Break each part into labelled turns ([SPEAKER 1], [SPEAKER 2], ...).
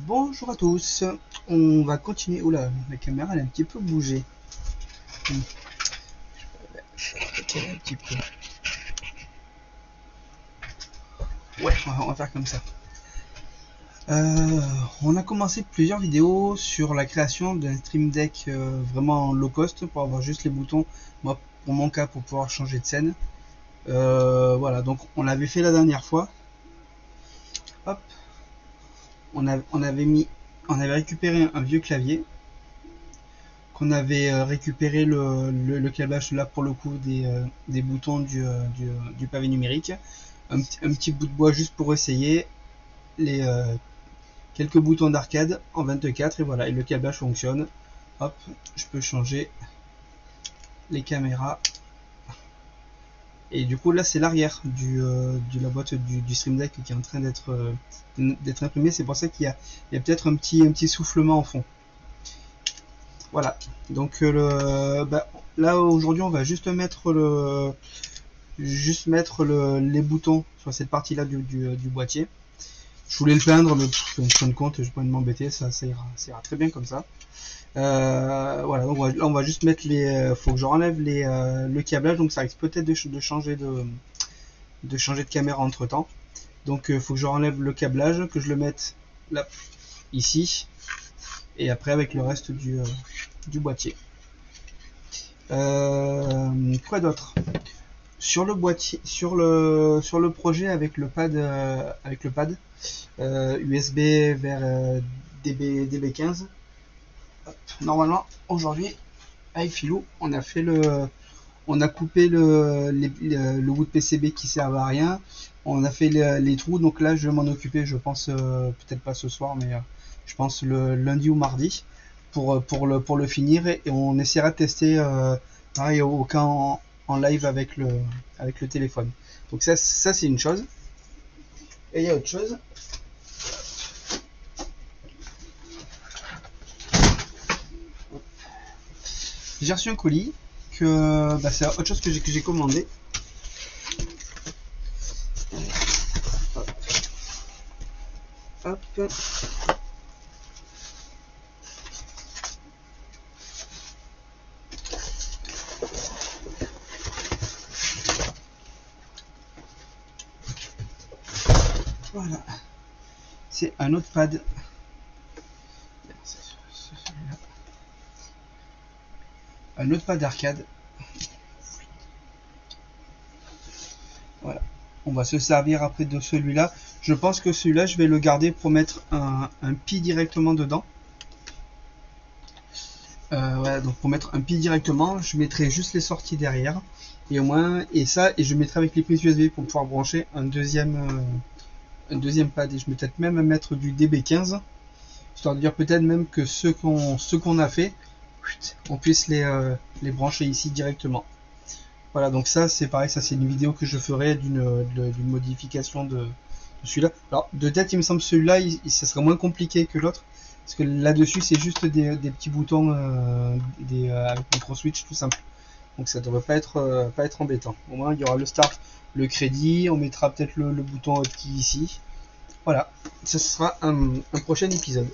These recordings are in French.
[SPEAKER 1] Bonjour à tous, on va continuer. Oula, la caméra elle a un petit peu bougé. Ouais, on va faire comme ça. Euh, on a commencé plusieurs vidéos sur la création d'un Stream Deck euh, vraiment low cost pour avoir juste les boutons. Moi, pour mon cas, pour pouvoir changer de scène. Euh, voilà, donc on l'avait fait la dernière fois. Hop, on, avait récupéré un, vieux clavier qu'on avait euh, récupéré le, le, câblage là pour le coup des, euh, boutons du, euh, du, pavé numérique. Un, petit bout de bois juste pour essayer les quelques boutons d'arcade en 24 et voilà et le câblage fonctionne. Hop je peux changer les caméras et du coup là c'est l'arrière euh, de la boîte du, Stream Deck qui est en train d'être euh, imprimé. C'est pour ça qu'il y a, peut-être un petit, soufflement en fond. Voilà. Donc euh, bah, là aujourd'hui on va juste mettre les boutons sur cette partie là du, boîtier. Je voulais le peindre mais en fin compte je vais pas m'embêter, ça, ça, ira, ça ira très bien comme ça. Euh, voilà, donc on va, juste mettre les. Euh, faut que je renlève les, euh, le câblage, donc ça risque peut-être de, changer de, de changer de caméra entre temps. Donc il faut que je renlève le câblage, que je le mette là, ici, et après avec le reste du, du boîtier. quoi d'autre? Sur le boîtier, sur le sur le projet avec le pad avec le pad USB vers DB DB15 normalement aujourd'hui avec Philou on a fait le on a coupé le, le, bout de PCB qui sert à rien. On a fait les, trous. Donc là je vais m'en occuper je pense euh, peut-être pas ce soir mais euh, je pense le lundi ou mardi pour, euh, pour, le, pour le finir. Et, on essaiera de tester pareil au cas en, live avec le, avec le téléphone. Donc ça, ça c'est une chose. Et il y a autre chose J'ai reçu un colis que bah, c'est autre chose que j'ai commandé. Voilà. C'est un autre pad un autre pas d'arcade. Voilà. On va se servir après de celui-là. Je pense que celui-là, je vais le garder pour mettre un, un pi directement dedans. Euh, donc pour mettre un pi directement, je mettrai juste les sorties derrière. Et au moins, et ça, et je mettrai avec les prises USB pour pouvoir brancher un deuxième, euh, un deuxième pad. Et je vais peut-être même mettre du DB15, histoire de dire peut-être même que ce qu'on ce qu'on a fait, on puisse les, euh, les brancher ici directement. Voilà, donc ça c'est pareil, ça c'est une vidéo que je ferai d'une modification de, celui-là. Alors de tête il me semble celui-là, il, ça sera moins compliqué que l'autre. Parce que là-dessus c'est juste des, petits boutons euh, des, euh, avec micro switch tout simple. Donc ça devrait pas être, pas être embêtant. Au moins il y aura le start, le crédit, on mettra peut-être le, bouton petit ici. Voilà, ça sera un prochain épisode.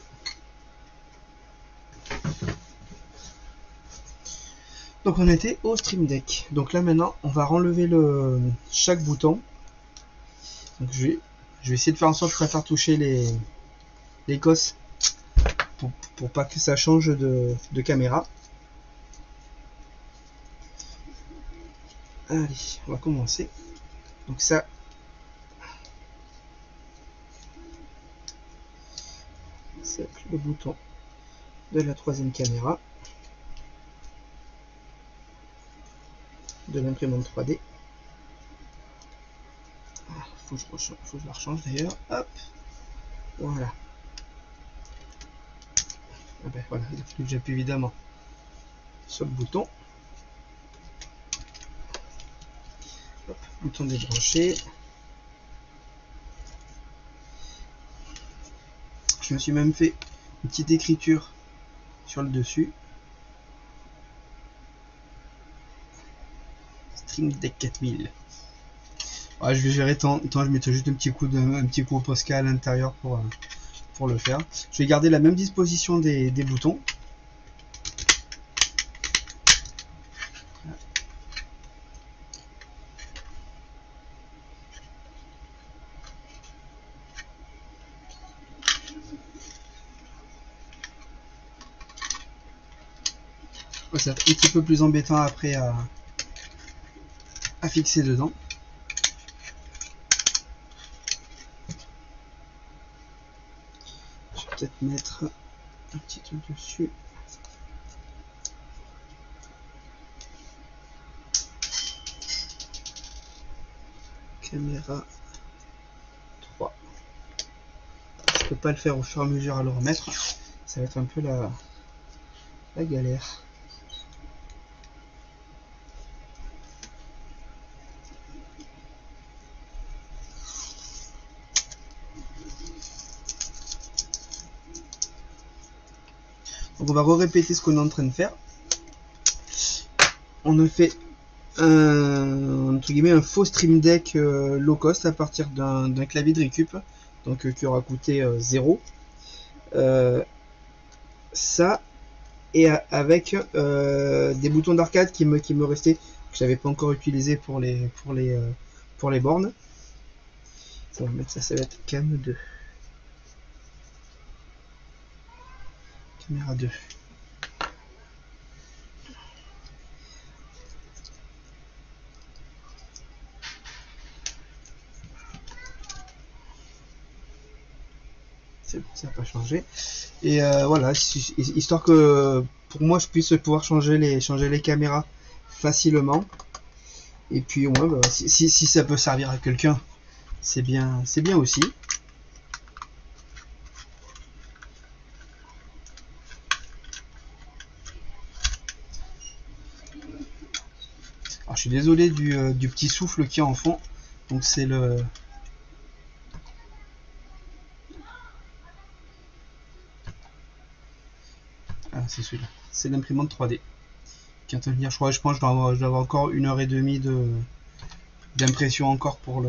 [SPEAKER 1] Donc on était au Stream Deck. Donc là maintenant on va enlever le chaque bouton. Je vais, essayer de faire en sorte de faire toucher les, les cosses pour, pour pas que ça change de, de caméra. Allez, on va commencer. Donc ça, c'est le bouton de la troisième caméra. De l'imprimante 3D. Ah, faut, que je, faut que je la rechange d'ailleurs. Hop, voilà. Ah ben voilà, il j'appuie évidemment sur le bouton. Hop, bouton débranché. Je me suis même fait une petite écriture sur le dessus. Deck 4000. je vais gérer tant, tant je mettais juste un petit coup de, un petit coup Posca à l'intérieur pour, euh, pour le faire. Je vais garder la même disposition des, des boutons. ça va être un petit peu plus embêtant après à, à fixer dedans. Je vais peut-être mettre un petit truc dessus. Caméra 3. Je peux pas le faire au fur et à mesure à le remettre. Ça va être un peu la, la galère. On va re-répéter ce qu'on est en train de faire. On a fait un, entre guillemets, un faux stream deck euh, low cost à partir d'un clavier de récup, donc euh, qui aura coûté 0. Euh, ça, et avec des boutons d'arcade qui me, qui me restaient, que j'avais pas encore utilisé pour les, pour les, pour les bornes. Ça, ça va être cam 2. Caméra 2. C'est ça n'a pas changé. Et euh, voilà, histoire que pour moi je puisse pouvoir changer les, changer les caméras facilement. Et puis bah, si, si, ça peut servir à quelqu'un, c'est bien, c'est bien aussi. Je suis désolé euh, du, petit souffle qui est en fond. Donc c'est le... Ah, c'est celui-là. C'est l'imprimante 3D. Qui est en venir, je crois, je pense que je dois avoir, encore une heure et demie de d'impression encore pour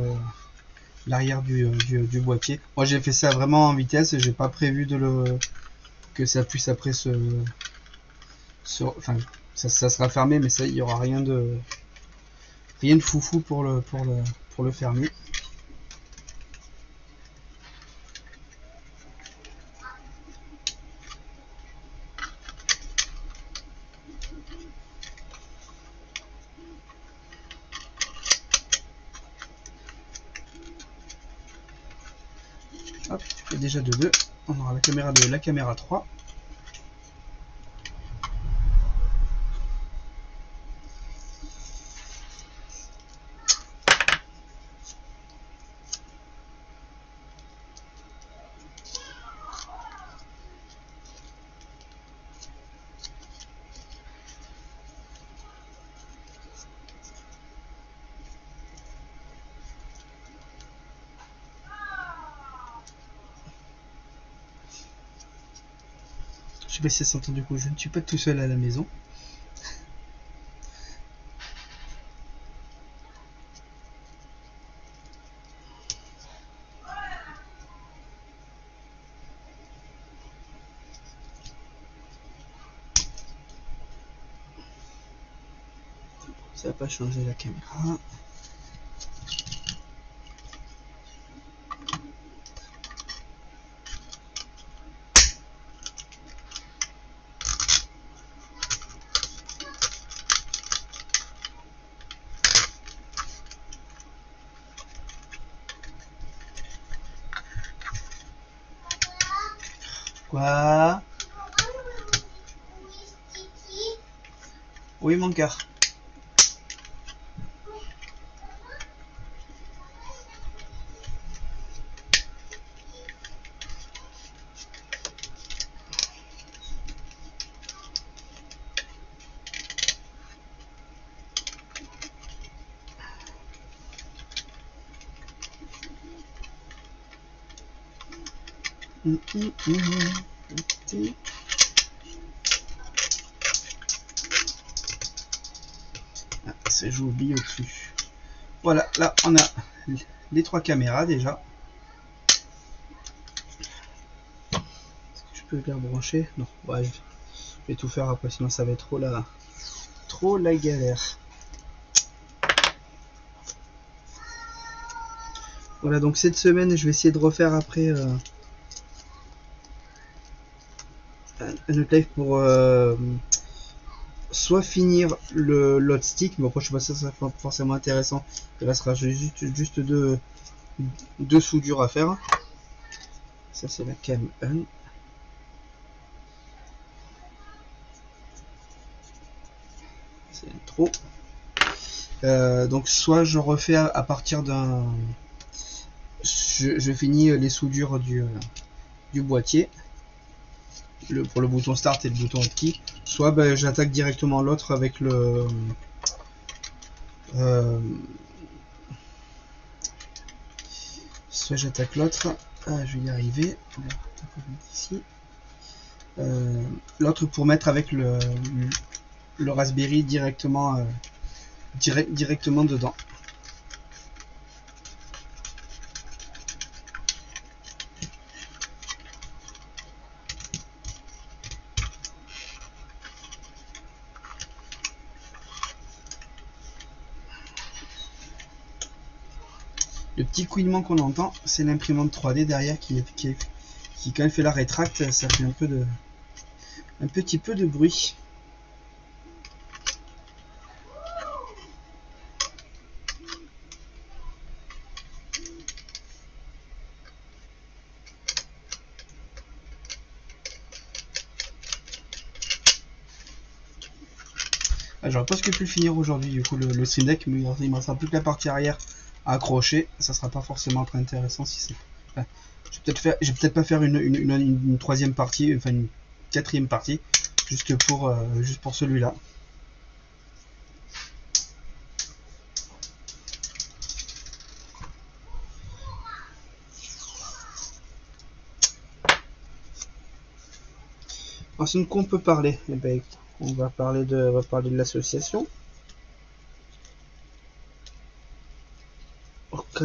[SPEAKER 1] l'arrière du, du, boîtier. Moi j'ai fait ça vraiment en vitesse j'ai pas prévu de le que ça puisse après se, enfin ça, ça, sera fermé mais ça il y aura rien de Rien de foufou pour le, pour le, pour le fermer. Hop, tu fais déjà de 2. On aura la caméra de la caméra 3. Sais pas si ça s'entend du coup, je ne suis pas tout seul à la maison. Ça va pas changer la caméra. Oui, mon cœur. Ah, c'est j'oublie au-dessus. Voilà, là on a les trois caméras déjà. peux les rebrancher Non, ouais, je vais tout faire après, sinon ça va être trop la, trop la galère. Voilà, donc cette semaine, je vais essayer de refaire après euh, autre live pour euh, soit finir le lot stick, mais après je sais pas si ça sera forcément intéressant. Là, sera juste, juste deux, deux soudures à faire. Ça, c'est la cam 1. C'est. Euh, donc, soit je refais à partir d'un. Je, finis les soudures du, du boîtier. Pour le bouton start et le bouton key. Soit ben, j'attaque directement l'autre avec le. Euh, soit j'attaque l'autre ah, je vais y arriver. Euh, l'autre pour mettre avec le, le Raspberry directement, euh, direct, directement dedans. Petit couinement qu'on entend, c'est l'imprimante 3D derrière qui, qui, qui, quand elle fait la rétracte, ça fait un peu de un petit peu de bruit. Ah, j'aurais presque pu finir aujourd'hui du coup le, le mais il me restera plus que la partie arrière accrocher, ça sera pas forcément très intéressant si c'est. je vais peut-être faire, peut-être pas faire une, troisième partie, enfin une quatrième partie, juste pour, euh, celui-là. Ensuite, qu'on peut parler eh ben, on va parler de, on va parler de l'association.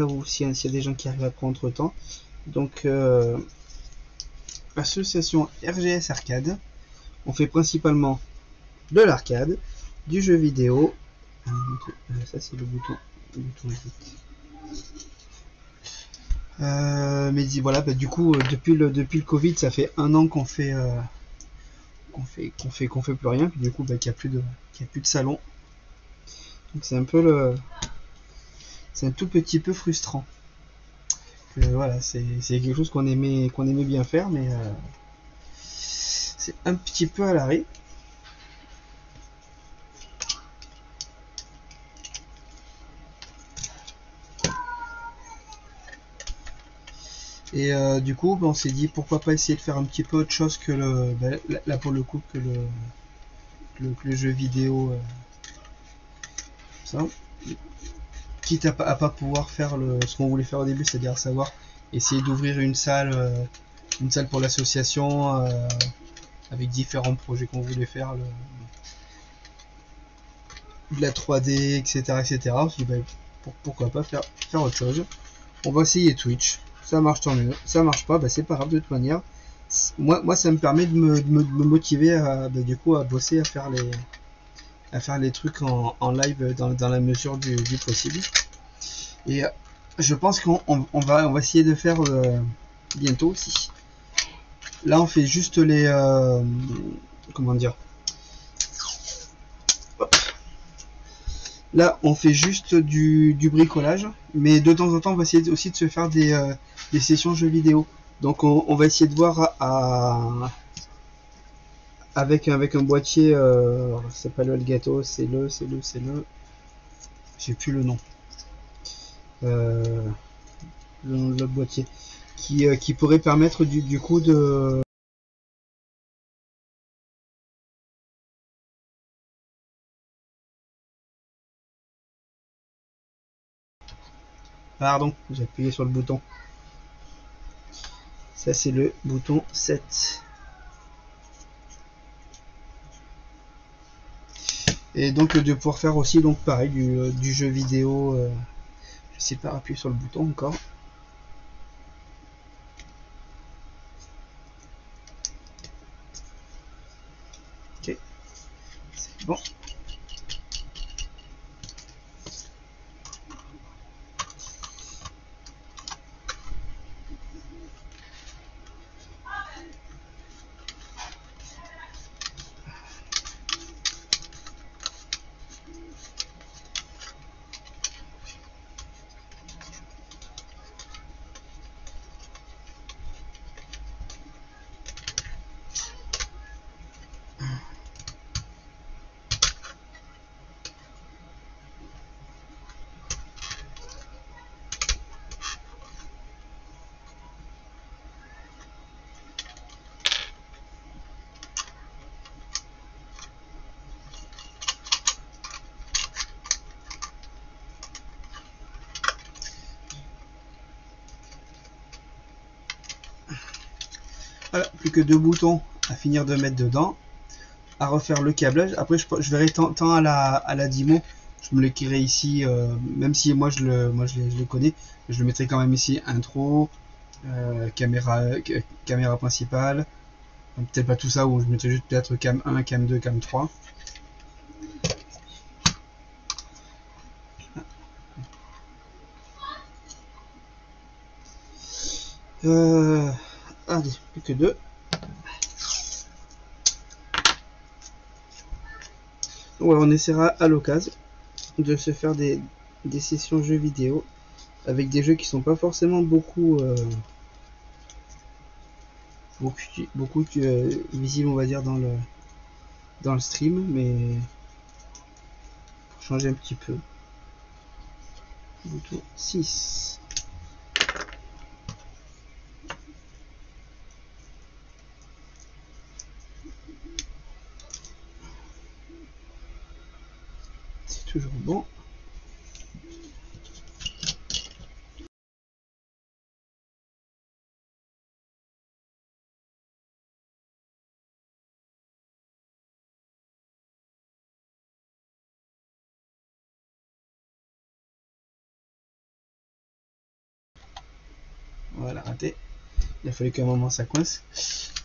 [SPEAKER 1] Ou s'il y, a des gens qui arrivent après entre temps. Donc, euh, association RGS Arcade. On fait principalement de l'arcade, du jeu vidéo. Euh, ça, c'est le bouton. Euh, mais voilà, bah, du coup, depuis le depuis le Covid, ça fait un an qu'on fait qu'on fait qu'on fait qu'on fait plus rien. du coup, bah, qu'il n'y a plus de qu'il a plus de salon. Donc c'est un peu le c'est un tout petit peu frustrant. voilà, c'est quelque chose qu'on aimait, qu'on aimait bien faire, mais euh, c'est un petit peu à l'arrêt. Et euh, du coup, ben, on s'est dit pourquoi pas essayer de faire un petit peu autre chose que le, ben, pour le coup que le, le, jeu vidéo. Euh, ça quitte à, pas pouvoir faire le, ce qu'on voulait faire au début, c'est-à-dire savoir essayer d'ouvrir une salle, euh, une salle pour l'association euh, avec différents projets qu'on voulait faire, de la 3D, etc., etc. Pourquoi pas faire, autre chose. On va essayer Twitch. Ça marche tant mieux. Ça marche pas, bah, c'est pas grave de toute manière. Moi, moi, ça me permet de me, motiver à, bah, du à bosser, à faire les, à faire les trucs en, live dans, la mesure du, possible. Et euh, je pense qu'on va, on va essayer de faire euh, bientôt aussi. Là, on fait juste les... Euh, comment dire? Là, on fait juste du, bricolage, mais de temps en temps, on va essayer aussi de se faire des, sessions jeux vidéo. Donc, on, on, va essayer de voir à, avec avec un boîtier euh, c'est pas le Elgato c'est le c'est le c'est le j'ai plus le nom euh, le nom de l'autre boîtier qui, euh, qui pourrait permettre du, du coup de Pardon, j'ai appuyé sur le bouton. Ça c'est le bouton 7. Et donc de pouvoir faire aussi donc pareil du, euh, jeu vidéo. Euh, je sais pas appuyer sur le bouton encore. Plus que deux boutons à finir de mettre dedans, à refaire le câblage. Après, je, je verrai tant, à la, à la Dimo, je me l'écrirai ici, euh, même si moi je le, moi je je connais, je le mettrai quand même ici intro, euh, caméra, caméra principale, peut-être pas tout ça, ou je mettrai juste peut-être cam 1, cam 2, cam 3. Euh, plus que deux. On essaiera à l'occasion de se faire des, des, sessions jeux vidéo avec des jeux qui sont pas forcément beaucoup euh, beaucoup, beaucoup euh, visibles on va dire dans le dans le stream mais pour changer un petit peu. Bouton 6 toujours bon. Voilà, raté. Il a fallu qu'à un moment ça coince.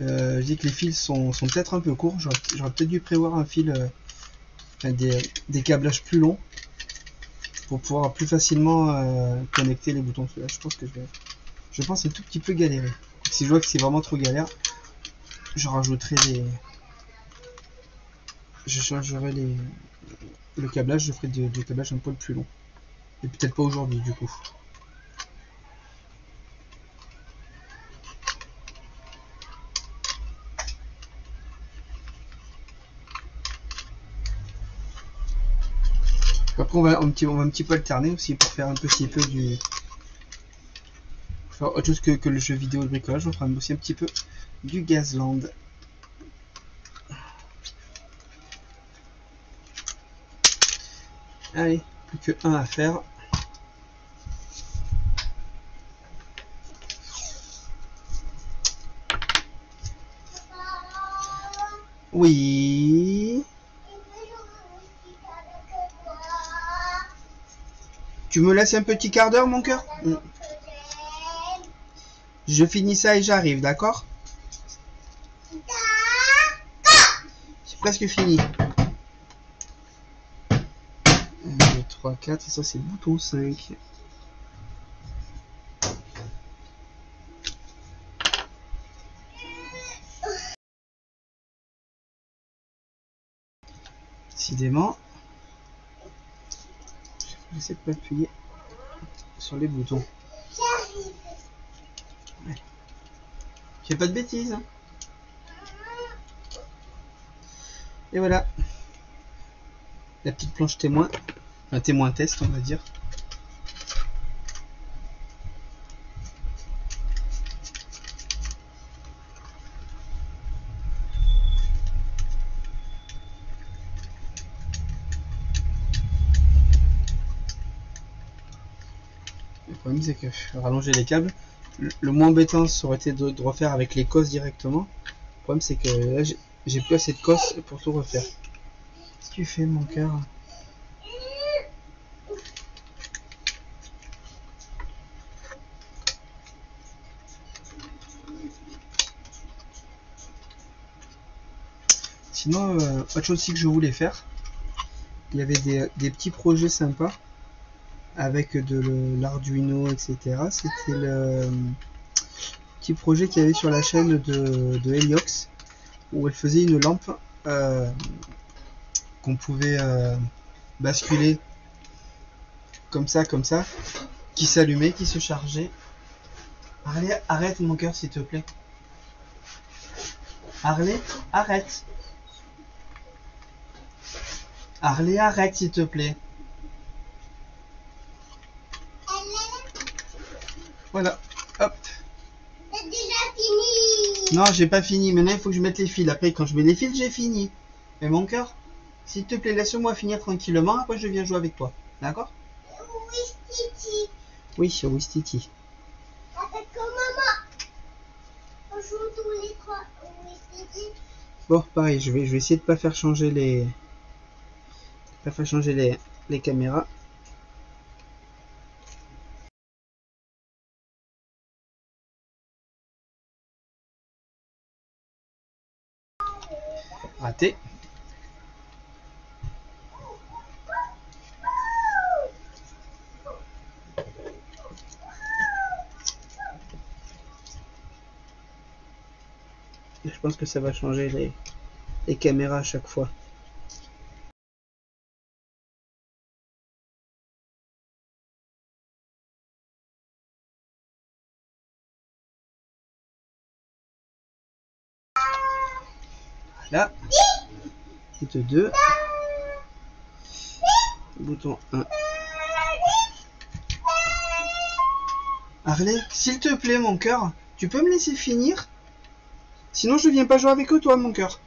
[SPEAKER 1] Euh, je que les fils sont, sont peut-être un peu courts. J'aurais peut-être dû prévoir un fil euh, des, des, câblages plus longs pour pouvoir plus facilement euh, connecter les boutons. Là, je pense que je vais, je pense un tout petit peu galérer. Si je vois que c'est vraiment trop galère, je rajouterai des, je changerai le câblage, je ferai des câblages un peu plus long. Et peut-être pas aujourd'hui du coup. Après, on va, un petit, on va un petit peu alterner aussi pour faire un petit peu du. Autre chose que, que, le jeu vidéo de bricolage, on fera aussi un petit peu du Gazland. Allez, plus que un à faire. Oui. Tu me laisses un petit quart d'heure, mon cœur Je finis ça et j'arrive, d'accord C'est presque fini. 1, 2, 3, 4, et ça c'est bouton 5. Décidément. Pas appuyer sur les boutons. Ouais. Fais pas de bêtises. Hein. Et voilà. La petite planche témoin. Un témoin test, on va dire. Que rallonger les câbles. Le moins embêtant, ça aurait été de, refaire avec les cosses directement. Le problème, c'est que là, j'ai plus assez de cosses pour tout refaire. Qu'est-ce que tu fais, mon cœur? Sinon, euh, autre chose aussi que je voulais faire, il y avait des petits projets sympas avec de l'Arduino, etc. C'était le petit projet qu'il y avait sur la chaîne de, de Heliox, où elle faisait une lampe euh, qu'on pouvait euh, basculer comme ça, comme ça, qui s'allumait, qui se chargeait. Harley, arrête mon cœur s'il te plaît. Harley, arrête. Harley, arrête s'il te plaît. Voilà, hop.
[SPEAKER 2] déjà fini.
[SPEAKER 1] Non, j'ai pas fini. Maintenant, il faut que je mette les fils. Après, quand je mets les fils, j'ai fini. Mais mon cœur, s'il te plaît, laisse-moi finir tranquillement. Après, je viens jouer avec toi. D'accord?
[SPEAKER 2] Oui, Titi.
[SPEAKER 1] Oui, oui, Titi.
[SPEAKER 2] Avec maman. On joue tous les trois. C'est.
[SPEAKER 1] Bon, pareil, je vais, je vais essayer de pas faire changer les, pas faire changer les, les caméras. Je pense que ça va changer les, les caméras à chaque fois. Voilà. Bouton 2. Bouton 1. Harley, s'il te plaît, mon cœur, tu peux me laisser finir? Sinon, je viens pas jouer avec toi, mon cœur.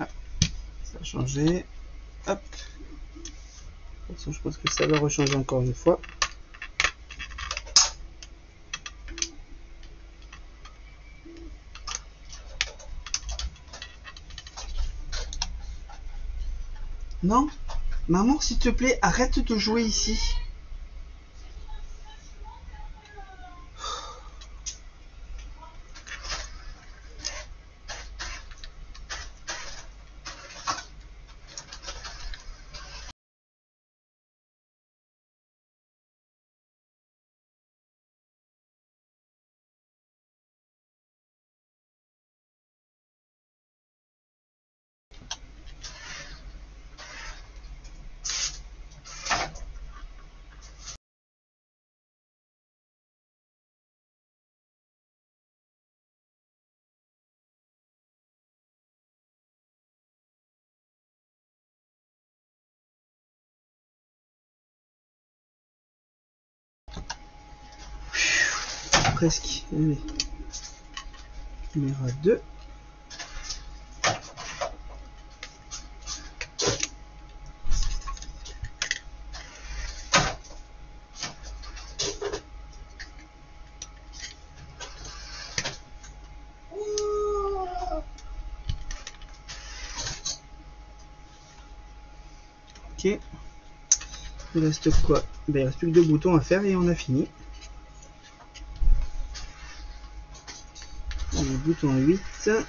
[SPEAKER 1] Ah, Hop. Je pense que ça va rechanger encore une fois. Non? Maman, s'il te plaît, arrête de jouer ici. Presque. Allez. Caméra 2. Ok. Il reste quoi? Ben, Il reste plus que deux boutons à faire et on a fini. Le bouton 8.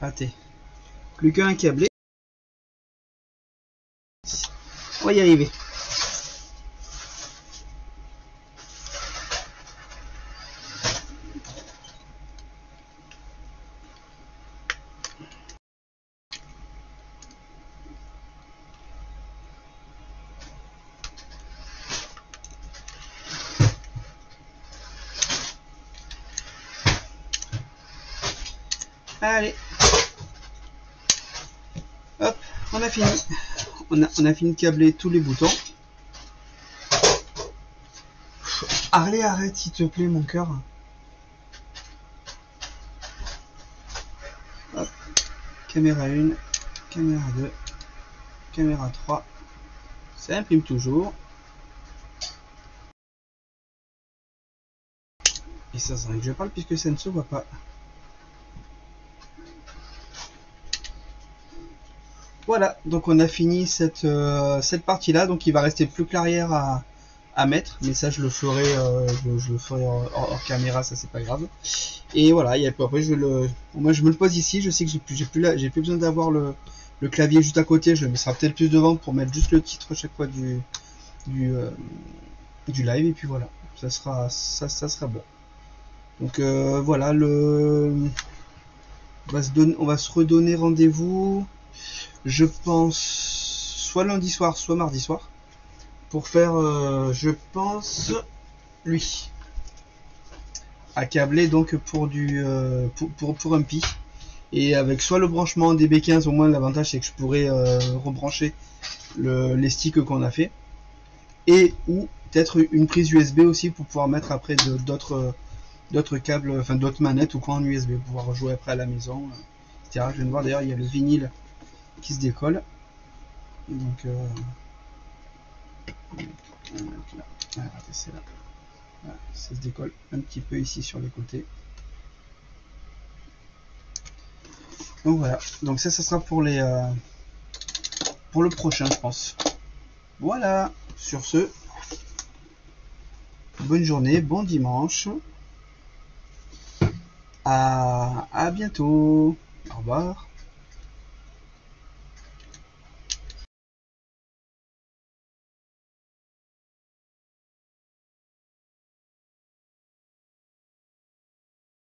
[SPEAKER 1] Raté. Plus qu'un câblé. On va y arriver. Allez. Hop, on a fini. On a, fini de câbler tous les boutons. Harley, arrête s'il te plaît, mon cœur. Caméra 1, caméra 2, caméra 3. Ça imprime toujours. Et ça serait que je parle puisque ça ne se voit pas. Voilà, donc on a fini cette, euh, cette partie-là. Donc il va rester plus que l'arrière à, mettre, mais ça je le ferai, euh, je, le ferai hors, caméra, ça c'est pas grave. Et voilà, et après je le, moi je me le pose ici. Je sais que j'ai plus, plus, besoin d'avoir le, clavier juste à côté. Je le mettrai peut-être plus devant pour mettre juste le titre chaque fois du, euh, live. Et puis voilà, ça sera, ça, sera bon. Donc voilà, le, on va se redonner rendez-vous. Je pense soit lundi soir, soit mardi soir, pour faire, euh, je pense, lui, câbler donc pour du, euh, pour, pour, un pi. Et avec soit le branchement des B15, au moins l'avantage c'est que je pourrais euh, rebrancher le, les sticks qu'on a fait, et ou peut-être une prise USB aussi pour pouvoir mettre après d'autres d'autres câbles, enfin d'autres manettes ou quoi en USB, pouvoir jouer après à la maison, etc. Je viens de voir d'ailleurs il y a le vinyle qui se décolle. Donc, euh. Ah, c'est là. Ça se décolle un petit peu ici sur les côtés. Donc voilà. Donc ça, ça sera pour les euh, pour le prochain, je pense. Voilà. Sur ce, bonne journée, bon dimanche. À, à bientôt. Au revoir.